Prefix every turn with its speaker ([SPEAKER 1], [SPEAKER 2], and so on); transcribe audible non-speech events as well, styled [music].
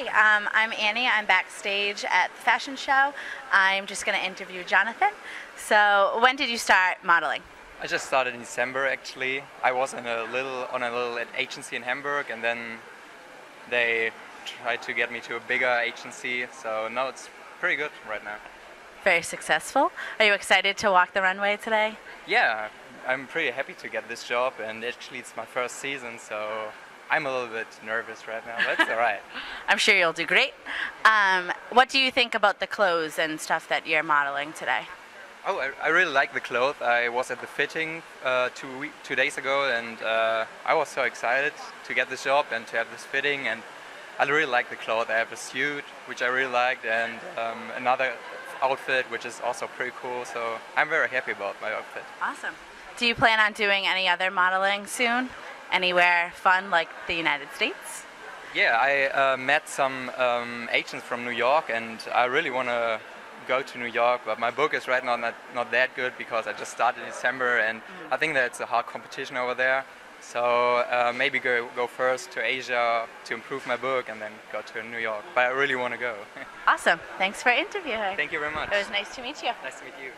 [SPEAKER 1] um, I'm Annie. I'm backstage at the fashion show. I'm just going to interview Jonathan. So, when did you start modeling?
[SPEAKER 2] I just started in December actually. I was in a little on a little agency in Hamburg, and then they tried to get me to a bigger agency. So now it's pretty good right now.
[SPEAKER 1] Very successful. Are you excited to walk the runway today?
[SPEAKER 2] Yeah, I'm pretty happy to get this job, and actually it's my first season, so I'm a little bit nervous right now, but it's all right. [laughs]
[SPEAKER 1] I'm sure you'll do great. Um, what do you think about the clothes and stuff that you're modeling today?
[SPEAKER 2] Oh, I, I really like the clothes. I was at the fitting uh, two week, two days ago, and uh, I was so excited to get this job and to have this fitting. And I really like the clothes. I have a suit which I really liked, and um, another outfit which is also pretty cool. So I'm very happy about my outfit.
[SPEAKER 1] Awesome. Do you plan on doing any other modeling soon? Anywhere fun like the United States?
[SPEAKER 2] Yeah, I uh, met some um, agents from New York, and I really want to go to New York, but my book is right now not, not that good because I just started in December and mm. I think that it's a hard competition over there. So uh, maybe go, go first to Asia to improve my book and then go to New York. But I really want to go. [laughs]
[SPEAKER 1] awesome. Thanks for interviewing.
[SPEAKER 2] Thank you very much.
[SPEAKER 1] It was nice to meet you.
[SPEAKER 2] Nice to meet you.